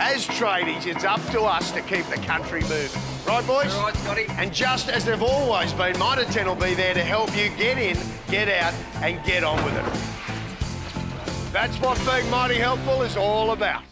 As tradies, it's up to us to keep the country moving. Right, boys? All right, Scotty. And just as they've always been, Mitre 10 will be there to help you get in, get out, and get on with it. That's what being mighty helpful is all about.